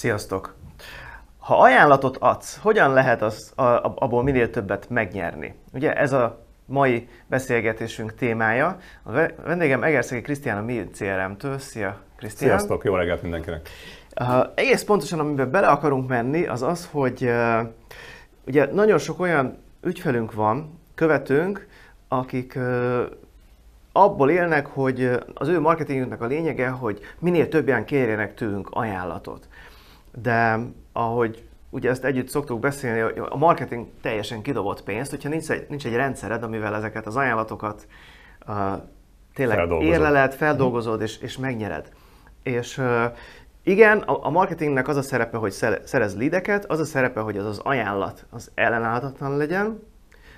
Sziasztok! Ha ajánlatot adsz, hogyan lehet az, a, abból minél többet megnyerni? Ugye ez a mai beszélgetésünk témája. A vendégem Egerszegi Krisztián a Mi CRM-től. Szia, Krisztián! Sziasztok, jó reggelt mindenkinek! Uh, egész pontosan, amiben bele akarunk menni, az az, hogy uh, ugye nagyon sok olyan ügyfelünk van, követőnk, akik uh, abból élnek, hogy az ő marketingünknek a lényege, hogy minél többen kérjenek tőlünk ajánlatot. De ahogy ugye ezt együtt szoktuk beszélni, a marketing teljesen kidobott pénzt, hogyha nincs egy, nincs egy rendszered, amivel ezeket az ajánlatokat uh, tényleg Feldolgozod. érleled, feldolgozod és, és megnyered. És uh, igen, a, a marketingnek az a szerepe, hogy szerez lideket, az a szerepe, hogy az az ajánlat az ellenállhatatlan legyen,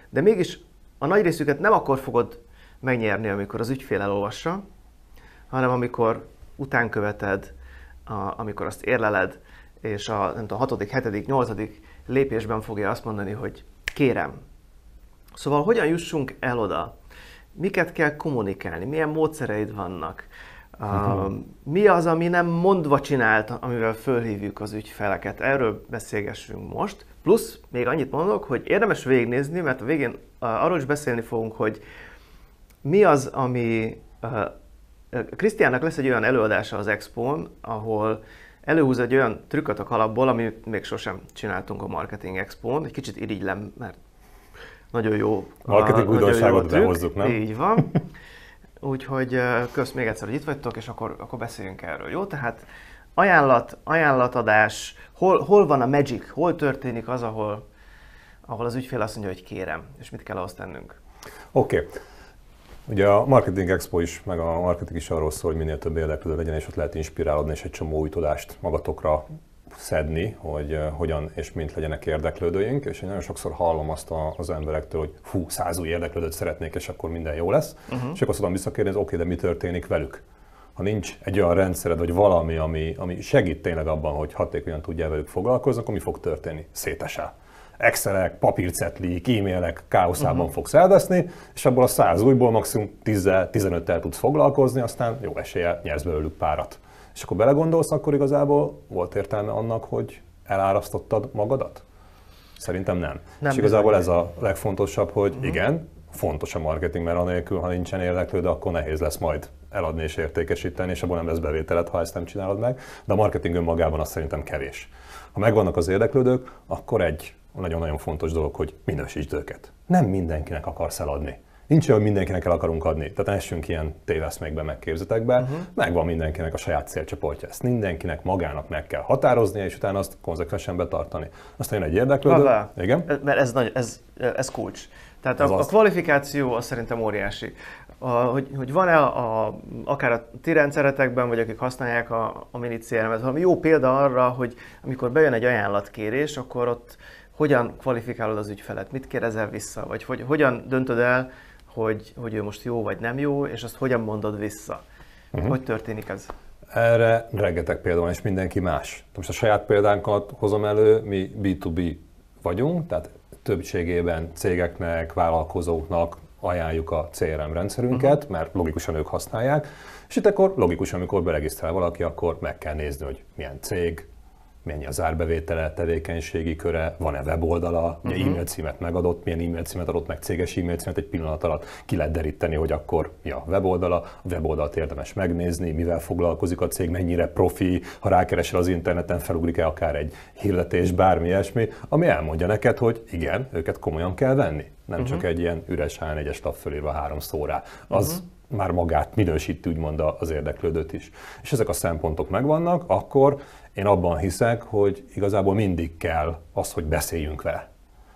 de mégis a nagy részüket nem akkor fogod megnyerni, amikor az ügyfél elolvassa, hanem amikor utánköveted, a, amikor azt érleled, és a, nem tudom, hatodik, hetedik, nyolcadik lépésben fogja azt mondani, hogy kérem. Szóval hogyan jussunk el oda? Miket kell kommunikálni? Milyen módszereid vannak? Uh, mi az, ami nem mondva csinált, amivel fölhívjuk az ügyfeleket? Erről beszélgessünk most. Plusz még annyit mondok, hogy érdemes végignézni, mert a végén arról is beszélni fogunk, hogy mi az, ami... Krisztiánnak lesz egy olyan előadása az Expo-n, ahol előhúz egy olyan trükköt a kalapból, amit még sosem csináltunk a Marketing Expo-n. Egy kicsit irigylem, mert nagyon jó. Marketing újdonságot behozzuk, nem? Így van. Úgyhogy kösz még egyszer, hogy itt vagytok, és akkor, akkor beszéljünk erről, jó? Tehát ajánlat, ajánlatadás, hol, hol van a magic, hol történik az, ahol, ahol az ügyfél azt mondja, hogy kérem, és mit kell ahhoz tennünk? Oké. Okay. Ugye a Marketing Expo is, meg a marketing is arról szól, hogy minél több érdeklődő legyen, és ott lehet inspirálódni, és egy csomó új tudást magatokra szedni, hogy hogyan és mint legyenek érdeklődőink, és én nagyon sokszor hallom azt a, az emberektől, hogy fú, száz új érdeklődőt szeretnék, és akkor minden jó lesz, uh-huh. és akkor szoktam visszakérdezni, oké, okay, de mi történik velük? Ha nincs egy olyan rendszered, vagy valami, ami, ami segít tényleg abban, hogy hatékonyan tudjál velük foglalkozni, akkor mi fog történni? Szétesel. Excelek, papírcetlik, e-mailek káoszában uh-huh. fogsz eldeszni, és abból a száz újból maximum 10-15-tel tudsz foglalkozni, aztán jó eséllyel nyersz belőlük párat. És akkor belegondolsz, akkor igazából volt értelme annak, hogy elárasztottad magadat? Szerintem nem. nem és igazából ez a legfontosabb, hogy uh-huh. igen, fontos a marketing, mert anélkül, ha nincsen érdeklődő, akkor nehéz lesz majd eladni és értékesíteni, és abból nem lesz bevételed, ha ezt nem csinálod meg. De a marketing önmagában azt szerintem kevés. Ha megvannak az érdeklődők, akkor egy nagyon-nagyon fontos dolog, hogy minősítsd őket. Nem mindenkinek akarsz eladni. Nincs olyan, hogy mindenkinek el akarunk adni. Tehát essünk ilyen téveszmékbe, meg képzetekbe. Uh-huh. Megvan mindenkinek a saját célcsoportja. Ezt mindenkinek magának meg kell határoznia, és utána azt konzekvensen betartani. Aztán jön egy érdeklődő. Lala. Igen? Mert ez, nagy, ez, ez kulcs. Tehát a, a kvalifikáció az szerintem óriási. A, hogy, hogy van-e a, a, akár a ti rendszeretekben, vagy akik használják a, a mini CRM-et, valami jó példa arra, hogy amikor bejön egy ajánlatkérés, akkor ott hogyan kvalifikálod az ügyfelet, mit kérdezel vissza, vagy hogy, hogyan döntöd el, hogy, hogy ő most jó vagy nem jó, és azt hogyan mondod vissza. Uh-huh. Hogy történik ez? Erre rengeteg példa van, és mindenki más. Most a saját példánkat hozom elő, mi B2B vagyunk, tehát többségében cégeknek, vállalkozóknak ajánljuk a CRM rendszerünket, uh-huh. mert logikusan ők használják, és itt akkor logikusan, amikor beregisztrál valaki, akkor meg kell nézni, hogy milyen cég, mennyi az árbevétele, tevékenységi köre, van-e weboldala, uh-huh. e-mail címet megadott, milyen e-mail címet adott meg, céges e-mail címet, egy pillanat alatt ki lehet deríteni, hogy akkor mi a weboldala, a weboldalt érdemes megnézni, mivel foglalkozik a cég, mennyire profi, ha rákeresel az interneten, felugrik-e akár egy hirdetés, bármi ilyesmi, ami elmondja neked, hogy igen, őket komolyan kell venni. Nem uh-huh. csak egy ilyen üres H4-es lap fölírva három szórá. Az uh-huh már magát minősíti úgymond az érdeklődőt is. És ezek a szempontok megvannak, akkor én abban hiszek, hogy igazából mindig kell az, hogy beszéljünk vele.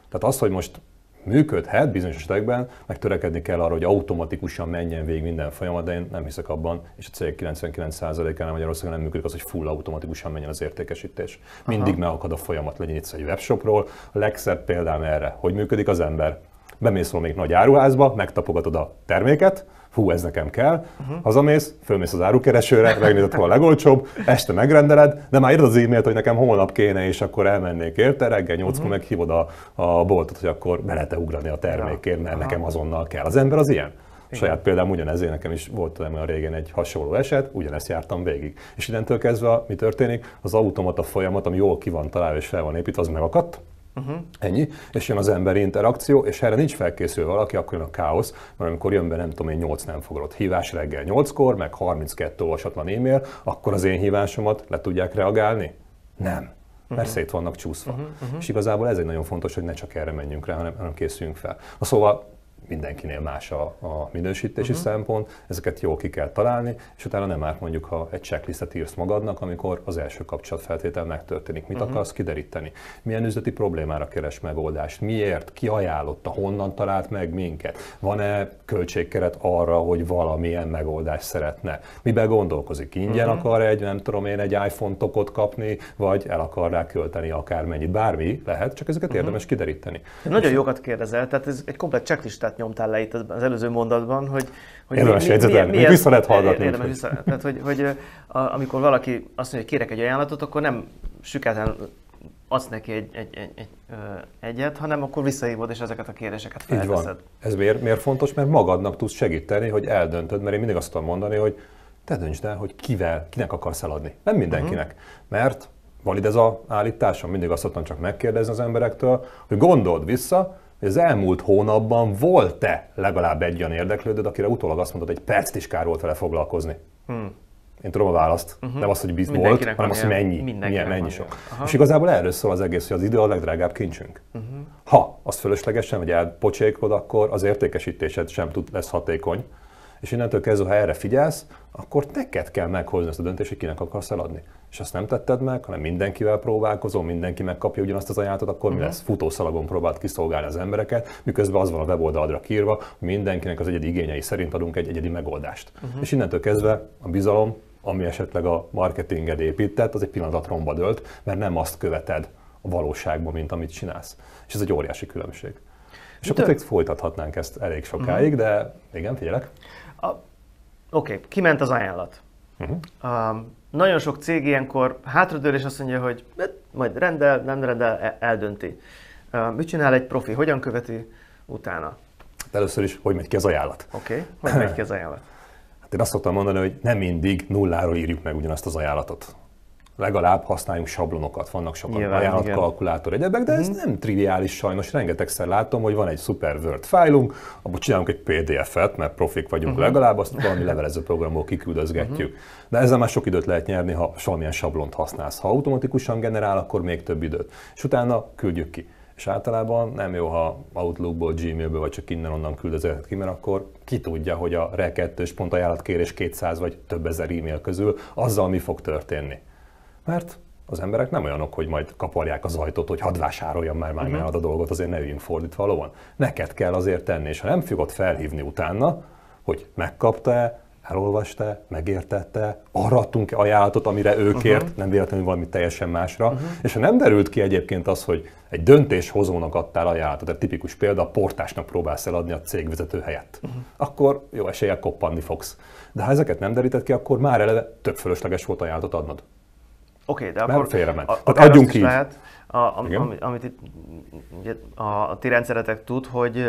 Tehát az, hogy most működhet bizonyos esetekben, meg törekedni kell arra, hogy automatikusan menjen végig minden folyamat, de én nem hiszek abban, és a cég 99%-án Magyarországon nem működik az, hogy full automatikusan menjen az értékesítés. Mindig Aha. megakad a folyamat, legyen itt egy webshopról. A legszebb példám erre, hogy működik az ember. Bemész még nagy áruházba, megtapogatod a terméket, hú, ez nekem kell, uh-huh. hazamész, fölmész az árukeresőre, megnézed, hol a legolcsóbb, este megrendeled, de már írod az e-mailt, hogy nekem holnap kéne, és akkor elmennék érte, reggel nyolckor uh-huh. meghívod a, a boltot, hogy akkor be lehet ugrani a termékért, mert uh-huh. nekem azonnal kell. Az ember az ilyen. Saját példám ugyanezért nekem is volt olyan régen egy hasonló eset, ugyanezt jártam végig. És innentől kezdve mi történik? Az automata folyamat, ami jól ki van találva és fel van építve, az megakadt, Uh-huh. Ennyi, és jön az emberi interakció, és erre nincs felkészülve valaki, akkor jön a káosz, mert amikor jön be, nem tudom én, 8 nem fogadott hívás reggel 8-kor, meg 32 olvasatlan e-mail, akkor az én hívásomat le tudják reagálni? Nem. Mert uh-huh. szét vannak csúszva. Uh-huh. Uh-huh. És igazából ez egy nagyon fontos, hogy ne csak erre menjünk rá, hanem, hanem készüljünk fel. Na szóval mindenkinél más a, a minősítési uh-huh. szempont, ezeket jól ki kell találni, és utána nem árt mondjuk, ha egy checklistet írsz magadnak, amikor az első kapcsolatfeltétel megtörténik. Mit uh-huh. akarsz kideríteni? Milyen üzleti problémára keres megoldást? Miért? Ki ajánlotta? Honnan talált meg minket? Van-e költségkeret arra, hogy valamilyen megoldást szeretne? Miben gondolkozik? Ingyen uh-huh. akar egy, nem tudom én, egy iPhone tokot kapni, vagy el akar rá költeni akármennyit? Bármi lehet, csak ezeket uh-huh. érdemes kideríteni. Nagyon jókat kérdezel, tehát ez egy komplet checklistát nyomtál le itt az előző mondatban, hogy... hogy érdemes mi, jegyzetelni, mi, mi, vissza lehet hallgatni. Érdemes vissza, tehát, hogy, hogy a, amikor valaki azt mondja, hogy kérek egy ajánlatot, akkor nem süketen adsz neki egy, egy, egy, egy, egyet, hanem akkor visszahívod, és ezeket a kérdéseket felteszed. Így van. Ez miért, miért fontos? Mert magadnak tudsz segíteni, hogy eldöntöd, mert én mindig azt tudom mondani, hogy te döntsd el, hogy kivel, kinek akarsz eladni. Nem mindenkinek. Uh-huh. Mert valid ez a állításom, mindig azt szoktam csak megkérdezni az emberektől, hogy gondold vissza, hogy az elmúlt hónapban volt-e legalább egy olyan érdeklődőd, akire utólag azt mondod, hogy egy percet is kár volt vele foglalkozni. Hmm. Én tudom a választ, uh-huh. nem az, hogy biz volt, hanem az, hogy mennyi, milyen, mennyi sok. És igazából erről szól az egész, hogy az idő a legdrágább kincsünk. Uh-huh. Ha az fölöslegesen, vagy elpocsékod, akkor az értékesítésed sem tud lesz hatékony. És innentől kezdve, ha erre figyelsz, akkor neked kell meghozni ezt a döntést, hogy kinek akarsz eladni és azt nem tetted meg, hanem mindenkivel próbálkozol, mindenki megkapja ugyanazt az ajánlatot, akkor uh-huh. mi lesz? Futószalagon próbált kiszolgálni az embereket, miközben az van a weboldalra kírva, hogy mindenkinek az egyedi igényei szerint adunk egy egyedi megoldást. Uh-huh. És innentől kezdve a bizalom, ami esetleg a marketinged épített, az egy pillanat romba dölt, mert nem azt követed a valóságban, mint amit csinálsz. És ez egy óriási különbség. És akkor még folytathatnánk ezt elég sokáig, uh-huh. de igen, figyelek. Oké, okay. kiment az ajánlat. Uh-huh. Um, nagyon sok cég ilyenkor hátradől és azt mondja, hogy hát, majd rendel, nem rendel, e- eldönti. Mit csinál egy profi? Hogyan követi utána? Hát először is, hogy megy ki az ajánlat. Oké, okay. hogy megy ki az ajánlat? Hát én azt szoktam mondani, hogy nem mindig nulláról írjuk meg ugyanazt az ajánlatot legalább használjunk sablonokat, vannak sokan Nyilván, ajánlatkalkulátor egyebek, de ez mm. nem triviális sajnos. Rengetegszer látom, hogy van egy szuper Word fájlunk, abból csinálunk egy PDF-et, mert profik vagyunk uh-huh. legalább, azt valami levelező programból kiküldözgetjük. Uh-huh. De ezzel már sok időt lehet nyerni, ha valamilyen sablont használsz. Ha automatikusan generál, akkor még több időt. És utána küldjük ki. És általában nem jó, ha Outlookból, Gmailből vagy csak innen-onnan küldözhet ki, mert akkor ki tudja, hogy a re2-s pont ajánlatkérés 200 vagy több ezer e-mail közül azzal mi fog történni. Mert az emberek nem olyanok, hogy majd kaparják az ajtót, hogy hadd vásároljam már, már uh-huh. a dolgot, azért ne üljünk fordítva valóban. Neked kell azért tenni, és ha nem fogod felhívni utána, hogy megkapta-e, elolvasta, megértette, arra adtunk ajánlatot, amire ő kért, uh-huh. nem véletlenül valami teljesen másra. Uh-huh. És ha nem derült ki egyébként az, hogy egy döntéshozónak adtál ajánlatot, egy tipikus példa, a portásnak próbálsz eladni a cégvezető helyett, uh-huh. akkor jó eséllyel koppanni fogsz. De ha ezeket nem derített ki, akkor már eleve több fölösleges volt ajánlatot adnod. Oké, okay, de akkor... félrement. A, Tehát adjunk így. Lehet, a, a, amit, amit itt, ugye, a, a ti rendszeretek tud, hogy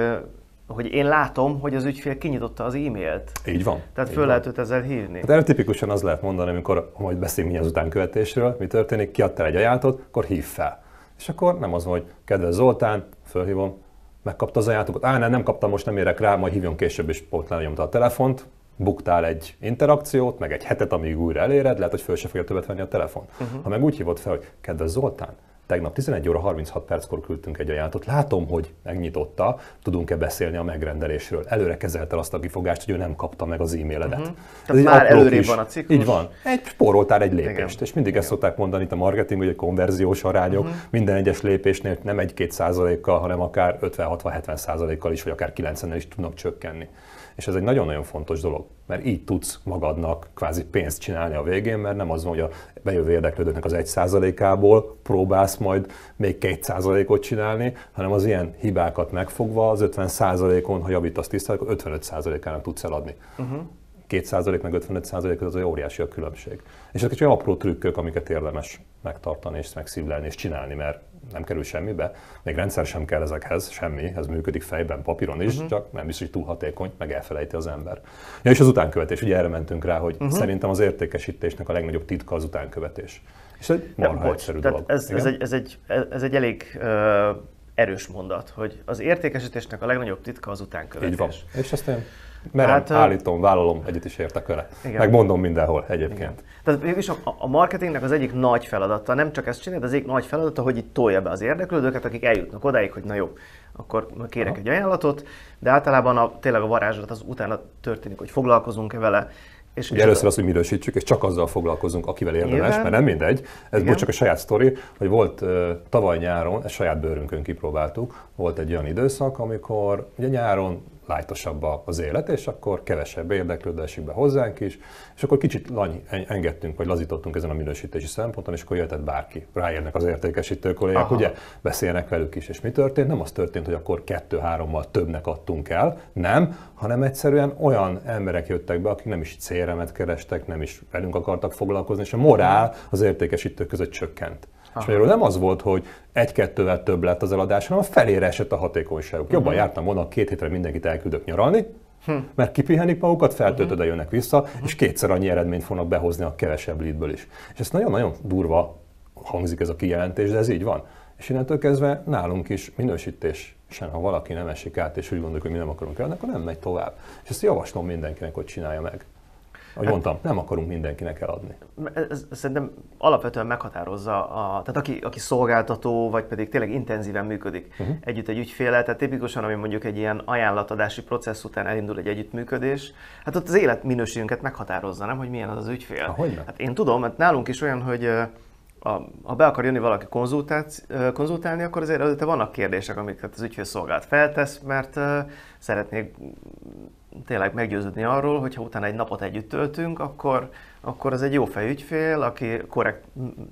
hogy én látom, hogy az ügyfél kinyitotta az e-mailt. Így van. Tehát föl lehet őt ezzel hívni. Hát erre tipikusan az lehet mondani, amikor majd beszélünk mi az utánkövetésről, mi történik, kiadtál egy ajánlatot, akkor hív fel. És akkor nem az, hogy kedves Zoltán, fölhívom, megkapta az ajánlatokat, á, nem, nem kaptam, most nem érek rá, majd hívjon később, és pont lenyomta a telefont, buktál egy interakciót, meg egy hetet, amíg újra eléred, lehet, hogy föl se fogja többet venni a telefon. Uh-huh. Ha meg úgy hívott fel, hogy kedves Zoltán, tegnap 11 óra 36 perckor küldtünk egy ajánlatot, látom, hogy megnyitotta, tudunk-e beszélni a megrendelésről. Előre kezelte azt a kifogást, hogy ő nem kapta meg az e-mailedet. Uh-huh. Tehát már előrébb van a ciklus. Így van. Egy spóroltál egy lépést. Igen. És mindig Igen. ezt szokták mondani itt a marketing, hogy a konverziós arányok uh-huh. minden egyes lépésnél nem egy-két százalékkal, hanem akár 50-60-70 százalékkal is, vagy akár 90-nel is tudnak csökkenni. És ez egy nagyon-nagyon fontos dolog, mert így tudsz magadnak kvázi pénzt csinálni a végén, mert nem az van, hogy a bejövő érdeklődőknek az egy százalékából próbálsz majd még két százalékot csinálni, hanem az ilyen hibákat megfogva az 50 százalékon, ha javítasz 10 55 százalékának tudsz eladni. Uh-huh. 2% meg 55% között az óriási a különbség. És ezek csak apró trükkök, amiket érdemes megtartani és megszívlelni és csinálni, mert nem kerül semmibe. Még rendszer sem kell ezekhez, semmi, ez működik fejben, papíron is, uh-huh. csak nem biztos, hogy túl hatékony, meg elfelejti az ember. Ja, és az utánkövetés, ugye erre mentünk rá, hogy uh-huh. szerintem az értékesítésnek a legnagyobb titka az utánkövetés. És egy marha ja, egyszerű dolog. Ez, ez, egy, ez, egy, ez egy elég uh, erős mondat, hogy az értékesítésnek a legnagyobb titka az utánkövetés. Így van. És azt én merem, hát, állítom, vállalom, egyet is értek vele. Igen. Megmondom mindenhol egyébként. Igen. Tehát mégis a, a marketingnek az egyik nagy feladata, nem csak ezt csinálja, de az egyik nagy feladata, hogy itt tolja be az érdeklődőket, akik eljutnak odáig, hogy na jó, akkor kérek Aha. egy ajánlatot, de általában a, tényleg a varázslat az utána történik, hogy foglalkozunk-e vele, és, Ugye és először az, hogy minősítsük, és csak azzal foglalkozunk, akivel érdemes, Nyilván. mert nem mindegy. Ez most csak a saját sztori, hogy volt uh, tavaly nyáron, ezt saját bőrünkön kipróbáltuk, volt egy olyan időszak, amikor ugye nyáron lájtosabb az élet, és akkor kevesebb érdeklődő esik be hozzánk is, és akkor kicsit lany, engedtünk, vagy lazítottunk ezen a minősítési szemponton, és akkor jöhetett bárki. Ráérnek az értékesítő kollégák, Aha. ugye, beszélnek velük is, és mi történt? Nem az történt, hogy akkor kettő-hárommal többnek adtunk el, nem, hanem egyszerűen olyan emberek jöttek be, akik nem is célremet kerestek, nem is velünk akartak foglalkozni, és a morál az értékesítők között csökkent. Aha. És magyarul nem az volt, hogy egy-kettővel több lett az eladás, hanem a felére esett a hatékonyságuk. Jobban uh-huh. jártam volna, két hétre mindenkit elküldök nyaralni, hm. mert kipihenik magukat, feltöltöd, uh-huh. jönnek vissza, uh-huh. és kétszer annyi eredményt fognak behozni a kevesebb leadből is. És ez nagyon-nagyon durva hangzik ez a kijelentés, de ez így van. És innentől kezdve nálunk is minősítés sem, ha valaki nem esik át, és úgy gondoljuk, hogy mi nem akarunk el, akkor nem megy tovább. És ezt javaslom mindenkinek, hogy csinálja meg. Ahogy mondtam, nem akarunk mindenkinek eladni. Ez, szerintem alapvetően meghatározza, a, tehát aki, aki szolgáltató, vagy pedig tényleg intenzíven működik uh-huh. együtt egy ügyféle, tehát tipikusan, ami mondjuk egy ilyen ajánlatadási processz után elindul egy együttműködés, hát ott az életminőségünket meghatározza, nem, hogy milyen az az ügyfél. Ahogy hát én tudom, mert nálunk is olyan, hogy ha be akar jönni valaki konzultálni, akkor azért előtte vannak kérdések, amiket az ügyfélszolgálat feltesz, mert szeretnék tényleg meggyőződni arról, hogy ha utána egy napot együtt töltünk, akkor, akkor az egy jó ügyfél, aki korrekt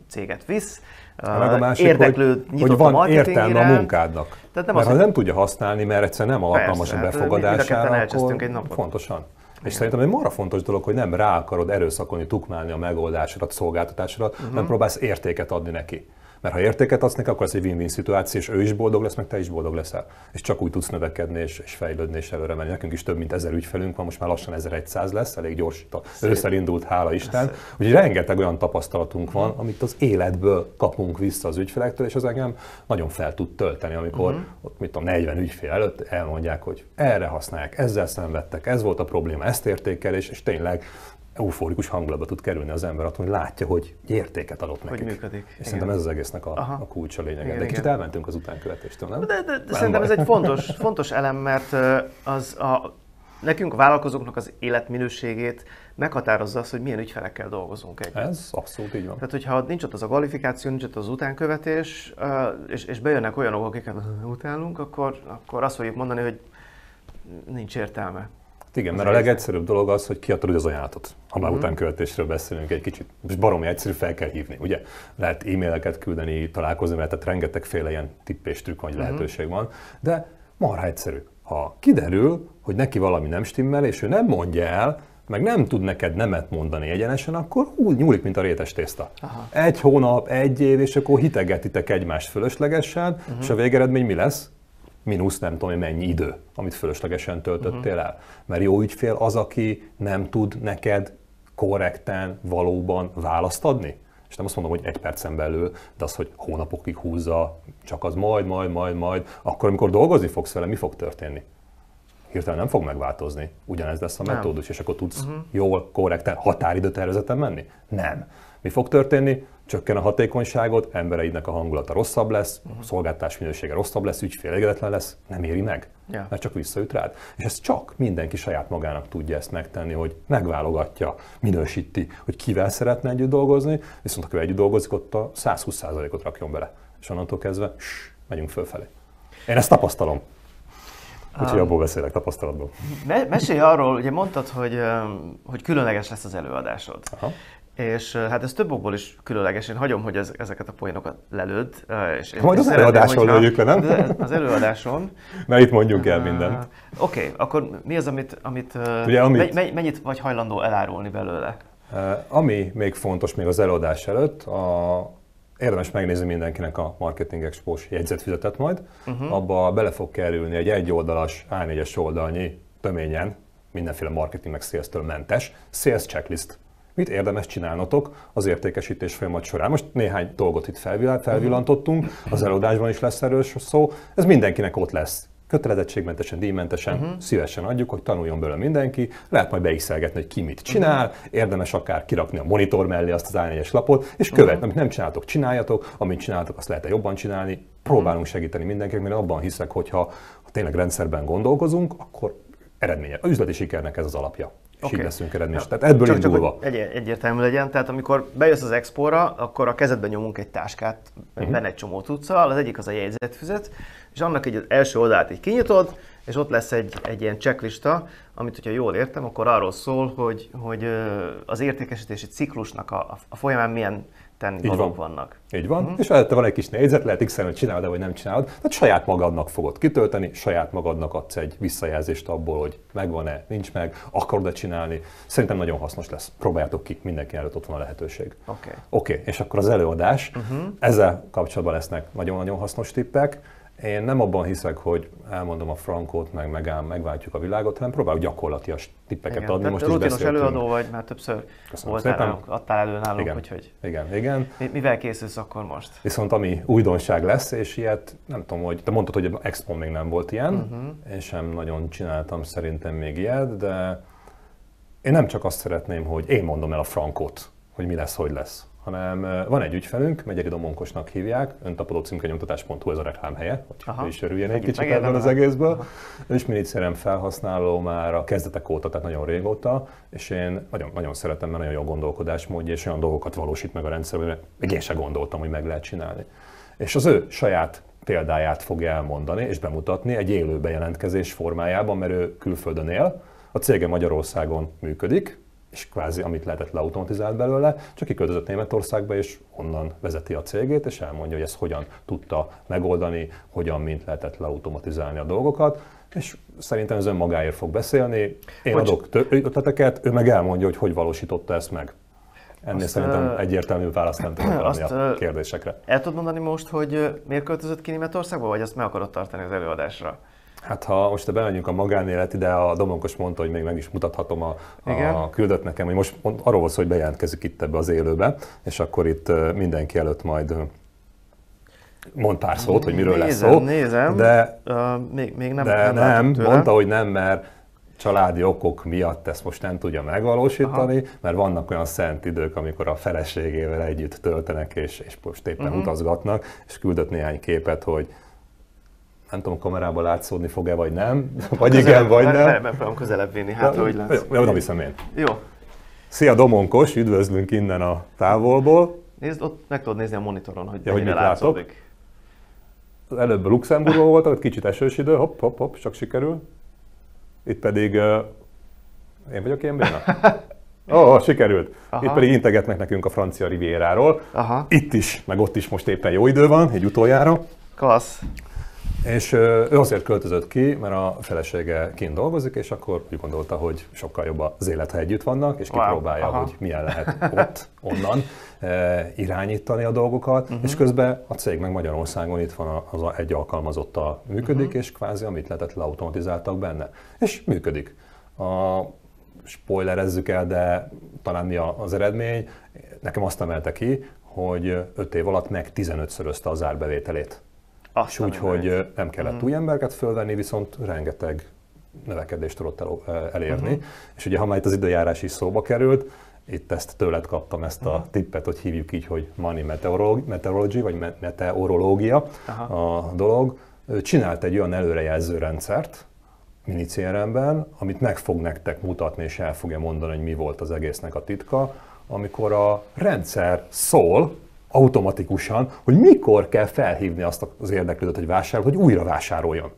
céget visz, meg a másik, érdeklő, hogy, hogy van értelme a munkádnak. Tehát nem mert az, ha nem tudja használni, mert egyszer nem alkalmas a hát befogadására, akkor egy napot. fontosan. És szerintem egy marha fontos dolog, hogy nem rá akarod erőszakolni, tukmálni a megoldásodat, szolgáltatásodat, uh-huh. hanem próbálsz értéket adni neki. Mert ha értéket adsz neki, akkor ez egy win-win szituáció, és ő is boldog lesz, meg te is boldog leszel. És csak úgy tudsz növekedni és, és fejlődni és előre menni. Nekünk is több mint ezer ügyfelünk van, most már lassan 1100 lesz, elég gyors. Ősszel indult, hála Isten. Úgyhogy rengeteg olyan tapasztalatunk van, mhm. amit az életből kapunk vissza az ügyfelektől, és az engem nagyon fel tud tölteni, amikor uh-huh. ott, mit tudom, 40 ügyfél előtt elmondják, hogy erre használják, ezzel szenvedtek, ez volt a probléma, ezt értékelés, és tényleg euforikus hangulatba tud kerülni az ember attól, hogy látja, hogy értéket adott nekik. Hogy működik. És szerintem ez az egésznek a, a kulcsa lényege. Igen, de kicsit igen. elmentünk az utánkövetéstől, nem? De, de, de, de szerintem ez egy fontos, fontos elem, mert az a, nekünk a vállalkozóknak az életminőségét meghatározza az, hogy milyen ügyfelekkel dolgozunk együtt. Ez abszolút így van. Tehát, hogyha nincs ott az a kvalifikáció, nincs ott az utánkövetés, és, és bejönnek olyanok, akiket utálunk, akkor, akkor azt fogjuk mondani, hogy nincs értelme. Igen, mert a legegyszerűbb dolog az, hogy kiadod az ajánlatot. Ha már uh-huh. utánkövetésről beszélünk egy kicsit, most baromi egyszerű, fel kell hívni, ugye? Lehet e-maileket küldeni, találkozni, mert tehát rengetegféle ilyen tipp és trükk, vagy uh-huh. lehetőség van, de marha egyszerű. Ha kiderül, hogy neki valami nem stimmel, és ő nem mondja el, meg nem tud neked nemet mondani egyenesen, akkor úgy nyúlik, mint a rétes tészta. Aha. Egy hónap, egy év, és akkor hitegetitek egymást fölöslegesen, uh-huh. és a végeredmény mi lesz? Mínusz nem tudom mennyi idő, amit fölöslegesen töltöttél uh-huh. el. Mert jó ügyfél az, aki nem tud neked korrekten, valóban választ adni. És nem azt mondom, hogy egy percen belül, de az, hogy hónapokig húzza, csak az majd, majd, majd, majd, akkor amikor dolgozni fogsz vele, mi fog történni? Hirtelen nem fog megváltozni. Ugyanez lesz a metódus, és akkor tudsz uh-huh. jól, korrekten, határidőtervezeten menni? Nem. Mi fog történni? Csökken a hatékonyságot, embereidnek a hangulata rosszabb lesz, uh-huh. szolgáltás minősége rosszabb lesz, ügyfél elégedetlen lesz, nem éri meg, yeah. mert csak visszaüt rád. És ezt csak mindenki saját magának tudja ezt megtenni, hogy megválogatja, minősíti, hogy kivel szeretne együtt dolgozni, viszont akivel együtt dolgozik, ott a 120%-ot rakjon bele. És onnantól kezdve, ssss, megyünk fölfelé. Én ezt tapasztalom. Úgyhogy abból beszélek tapasztalatból. Me- mesélj arról, ugye mondtad, hogy, hogy különleges lesz az előadásod. Aha. És hát ez több okból is különleges. Én hagyom, hogy ez, ezeket a poénokat lelőd. És én Majd az előadáson lőjük le, nem? Az előadáson. Mert itt mondjuk el mindent. Uh, Oké, okay, akkor mi az, amit, amit, Ugye, amit... mennyit vagy hajlandó elárulni belőle? Uh, ami még fontos még az előadás előtt, a, érdemes megnézni mindenkinek a Marketing Expo-s jegyzetfüzetet majd. Uh-huh. Abba bele fog kerülni egy egyoldalas, A4-es oldalnyi töményen, mindenféle marketing meg sales mentes, sales checklist mit érdemes csinálnotok az értékesítés folyamat során. Most néhány dolgot itt felvillantottunk, az előadásban is lesz erről szó, ez mindenkinek ott lesz. Kötelezettségmentesen, díjmentesen uh-huh. szívesen adjuk, hogy tanuljon belőle mindenki. Lehet majd beiszelgetni, hogy ki mit csinál, érdemes akár kirakni a monitor mellé azt az A4-es lapot, és követni, uh-huh. amit nem csináltok, csináljatok, amit csináltok, azt lehet jobban csinálni. Próbálunk segíteni mindenkinek, mert abban hiszek, hogy ha tényleg rendszerben gondolkozunk, akkor eredménye. A üzleti sikernek ez az alapja okay. így leszünk eredményes. Ja. Tehát ebből csak, indulva. Csak, egy, egyértelmű legyen, tehát amikor bejössz az expóra, akkor a kezedben nyomunk egy táskát, uh-huh. benne egy csomó tudszal, az egyik az a jegyzetfüzet, és annak egy az első oldalát így kinyitod, és ott lesz egy, egy ilyen checklista, amit, hogyha jól értem, akkor arról szól, hogy, hogy az értékesítési ciklusnak a, a folyamán milyen tenni Így van. vannak. Így van, uh-huh. és előtte van egy kis négyzet, lehet x hogy csinálod vagy nem csinálod, tehát saját magadnak fogod kitölteni, saját magadnak adsz egy visszajelzést abból, hogy megvan-e, nincs meg, akarod-e csinálni. Szerintem nagyon hasznos lesz. Próbáljátok ki, mindenki előtt ott van a lehetőség. Oké. Okay. Oké, okay, és akkor az előadás. Uh-huh. Ezzel kapcsolatban lesznek nagyon-nagyon hasznos tippek. Én nem abban hiszek, hogy elmondom a frankót, meg megáll, megváltjuk a világot, hanem próbálok gyakorlatias tippeket igen, adni. Most rutinos előadó vagy, már többször Köszönöm voltál szépen. Nálunk, adtál elő nálunk, igen, úgyhogy... Igen, igen. Mivel készülsz akkor most? Viszont ami újdonság lesz, és ilyet nem tudom, hogy te mondtad, hogy Expo még nem volt ilyen, uh-huh. én sem nagyon csináltam szerintem még ilyet, de én nem csak azt szeretném, hogy én mondom el a frankot, hogy mi lesz, hogy lesz hanem van egy ügyfelünk, Megyeri Domonkosnak hívják, öntapadó címkenyomtatás.hu ez a reklámhelye, hogy is örüljen egy kicsit ebben az egészből. Ő is miniszterem felhasználó már a kezdetek óta, tehát nagyon régóta, és én nagyon, nagyon szeretem, mert nagyon jó gondolkodásmódja, és olyan dolgokat valósít meg a rendszerben, mert még én sem gondoltam, hogy meg lehet csinálni. És az ő saját példáját fogja elmondani és bemutatni egy élő bejelentkezés formájában, mert ő külföldön él, a cége Magyarországon működik, és kvázi amit lehetett leautomatizált belőle, csak kiköltözött Németországba, és onnan vezeti a cégét, és elmondja, hogy ezt hogyan tudta megoldani, hogyan mint lehetett leautomatizálni a dolgokat, és szerintem ez önmagáért fog beszélni. Én hogy... adok ötleteket, ő meg elmondja, hogy hogy valósította ezt meg. Ennél azt, szerintem egyértelmű választ nem tudok adni a kérdésekre. El tudod mondani most, hogy miért költözött ki Németországba, vagy azt meg akarod tartani az előadásra? Hát ha most bemegyünk a magánélet, ide a Domonkos mondta, hogy még meg is mutathatom a, a küldött nekem, hogy most arról volt hogy bejelentkezik itt ebbe az élőbe, és akkor itt mindenki előtt majd mond pár szót, hogy miről nézem, lesz szó. Nézem, de, uh, még, még nem, de nem, nem mondta, hogy nem, mert családi okok miatt ezt most nem tudja megvalósítani, Aha. mert vannak olyan szent idők, amikor a feleségével együtt töltenek, és, és most éppen uh-huh. utazgatnak, és küldött néhány képet, hogy nem tudom, kamerában látszódni fog-e, vagy nem, vagy közelebb, igen, vagy nem. Megpróbálom közelebb vinni, hát hogy lesz. Jó, oda viszem én. Jó. Szia Domonkos, üdvözlünk innen a távolból. Nézd, ott meg tudod nézni a monitoron, hogy ja, hogy mit látszódik. Az előbb Luxemburgban voltak, ott kicsit esős idő, hopp, hopp, hopp, csak sikerül. Itt pedig, uh, én vagyok ilyen béna? Ó, oh, sikerült. Aha. Itt pedig integetnek nekünk a francia rivieráról. Aha. Itt is, meg ott is most éppen jó idő van, egy utoljára. Klassz. És ő azért költözött ki, mert a felesége kint dolgozik, és akkor úgy gondolta, hogy sokkal jobb az élet, ha együtt vannak, és kipróbálja, wow. hogy milyen lehet ott, onnan irányítani a dolgokat, uh-huh. és közben a cég meg Magyarországon itt van az a egy alkalmazotta működik, uh-huh. és kvázi amit lehetett leautomatizáltak benne. És működik. A spoilerezzük el, de talán mi az eredmény, nekem azt emelte ki, hogy 5 év alatt meg 15-szörözte az árbevételét azt és úgy, hogy nem kellett uh-huh. új embereket fölvenni, viszont rengeteg növekedést tudott el, elérni. Uh-huh. És ugye, ha már itt az időjárás is szóba került, itt ezt tőled kaptam ezt a uh-huh. tippet, hogy hívjuk így, hogy money meteorology, vagy meteorológia Aha. a dolog. Csinált egy olyan előrejelző rendszert, mini CRM-ben, amit meg fog nektek mutatni, és el fogja mondani, hogy mi volt az egésznek a titka, amikor a rendszer szól, automatikusan, hogy mikor kell felhívni azt az érdeklődőt, hogy vásárol, hogy újra vásároljon.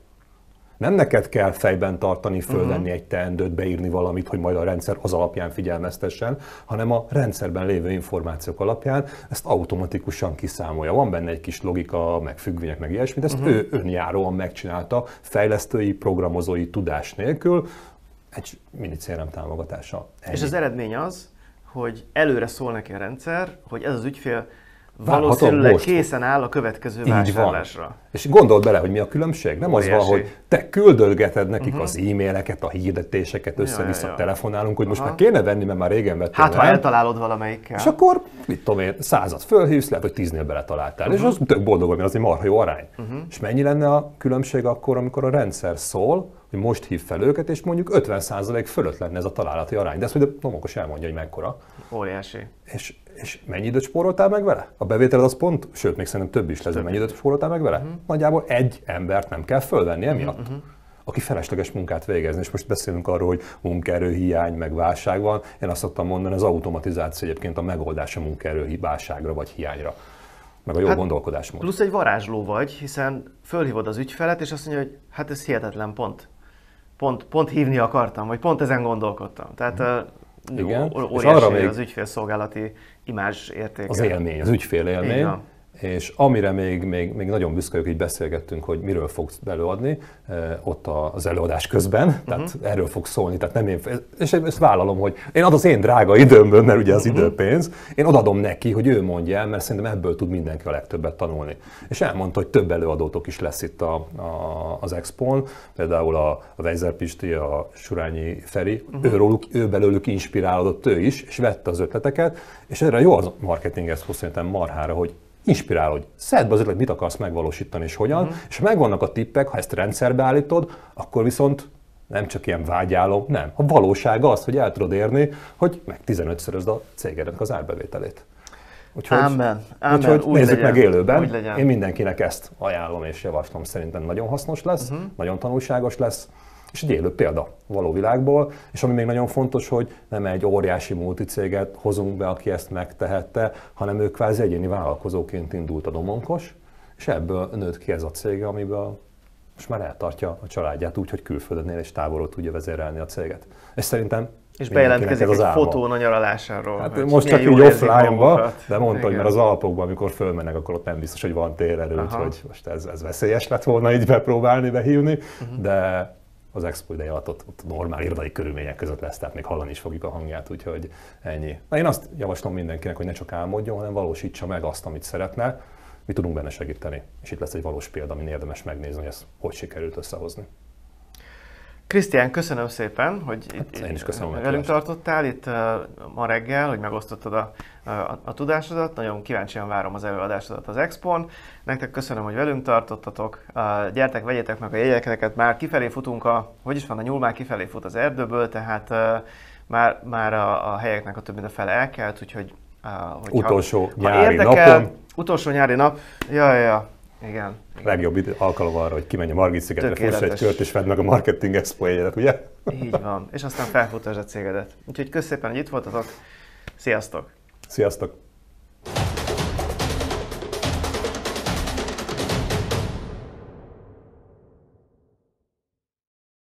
Nem neked kell fejben tartani, fölvenni uh-huh. egy teendőt, beírni valamit, hogy majd a rendszer az alapján figyelmeztessen, hanem a rendszerben lévő információk alapján ezt automatikusan kiszámolja. Van benne egy kis logika, meg függvények, meg ilyesmit, ezt uh-huh. ő önjáróan megcsinálta, fejlesztői, programozói tudás nélkül, egy minicérem támogatása. Ennyi. És az eredmény az, hogy előre szól neki a rendszer, hogy ez az ügyfél valószínűleg most. készen áll a következő Így vásárlásra. Van. És gondold bele, hogy mi a különbség? Nem Óriási. az van, hogy te küldölgeted nekik uh-huh. az e-maileket, a hirdetéseket, össze-vissza ja, ja, ja. telefonálunk, hogy most Aha. már kéne venni, mert már régen vettem Hát, ha eltalálod valamelyikkel. És akkor, mit tudom én, százat fölhívsz, lehet, hogy tíznél beletaláltál. Uh-huh. És az tök boldog, mert az egy marha jó arány. Uh-huh. És mennyi lenne a különbség akkor, amikor a rendszer szól, hogy most hív fel őket, és mondjuk 50% fölött lenne ez a találati arány. De ezt majd a Nomokos elmondja, hogy mekkora. Óriási. És, és mennyi időt spóroltál meg vele? A bevételed az pont, sőt, még szerintem több is lesz, mennyi időt spóroltál meg vele? Uh-huh. Nagyjából egy embert nem kell fölvenni emiatt. Uh-huh aki felesleges munkát végezni. És most beszélünk arról, hogy munkaerőhiány, meg válság van. Én azt szoktam mondani, az automatizáció egyébként a megoldás a munkaerő válságra vagy hiányra. Meg a jó hát, gondolkodásmód. Plusz egy varázsló vagy, hiszen fölhívod az ügyfelet, és azt mondja, hogy hát ez hihetetlen pont pont, pont hívni akartam, vagy pont ezen gondolkodtam. Tehát uh, Igen. és arra még az ügyfélszolgálati imázs értéke. Az élmény, az ügyfél élmény. És amire még, még, még nagyon büszke vagyok, így beszélgettünk, hogy miről fogsz előadni, eh, ott az előadás közben, uh-huh. tehát erről fog szólni, tehát nem én, és ezt vállalom, hogy én ad az én drága időmből, mert ugye az uh-huh. időpénz, én odadom neki, hogy ő mondja el, mert szerintem ebből tud mindenki a legtöbbet tanulni. És elmondta, hogy több előadótok is lesz itt a, a, az Expon, például a, a Weiser Pisti, a Surányi Feri, uh-huh. ő, róluk, ő belőlük inspirálódott ő is, és vette az ötleteket, és erre jó az marketing ezt szerintem marhára, hogy inspirál, hogy szedd be az ötlet, mit akarsz megvalósítani és hogyan, uh-huh. és ha megvannak a tippek, ha ezt rendszerbe állítod, akkor viszont nem csak ilyen vágyálom, nem. A valóság az, hogy el tudod érni, hogy meg 15-szörözd a cégednek az árbevételét. Úgyhogy, Amen. Amen. úgyhogy úgy nézzük legyen. meg élőben. Úgy legyen. Én mindenkinek ezt ajánlom és javaslom, szerintem nagyon hasznos lesz, uh-huh. nagyon tanulságos lesz és egy élő példa való világból, és ami még nagyon fontos, hogy nem egy óriási multicéget hozunk be, aki ezt megtehette, hanem ő kvázi egyéni vállalkozóként indult a Domonkos, és ebből nőtt ki ez a cég, amiből most már eltartja a családját úgy, hogy külföldön és távolról tudja vezérelni a céget. És szerintem és bejelentkezik egy fotón a nyaralásáról. Hát most csak így offline-ba, de mondta, hogy mert az Alpokban, amikor fölmennek, akkor ott nem biztos, hogy van térerő, hogy most ez, ez veszélyes lett volna így bepróbálni, behívni, uh-huh. de az expo ideje alatt ott, ott normál irodai körülmények között lesz, tehát még hallani is fogjuk a hangját, úgyhogy ennyi. Na én azt javaslom mindenkinek, hogy ne csak álmodjon, hanem valósítsa meg azt, amit szeretne, mi tudunk benne segíteni. És itt lesz egy valós példa, amin érdemes megnézni, hogy ezt hogy sikerült összehozni. Krisztián, köszönöm szépen, hogy hát én is köszönöm velünk tartottál itt uh, ma reggel, hogy megosztottad a, a, a tudásodat. Nagyon kíváncsian várom az előadásodat az Expon. Nektek köszönöm, hogy velünk tartottatok. Uh, gyertek, vegyetek meg a jegyeket, már kifelé futunk a, hogy is van, a nyúl már kifelé fut az erdőből, tehát uh, már, már a, a helyeknek a több mint a fele elkelt, úgyhogy uh, utolsó nyári érdekel, napon. Utolsó nyári nap, ja, ja, ja. Igen. Legjobb alkalom arra, hogy kimenj a Margit szigetre, fuss egy kört és vedd meg a Marketing Expo ugye? Így van. És aztán felfutasd a cégedet. Úgyhogy köszönöm szépen, hogy itt voltatok. Sziasztok! Sziasztok!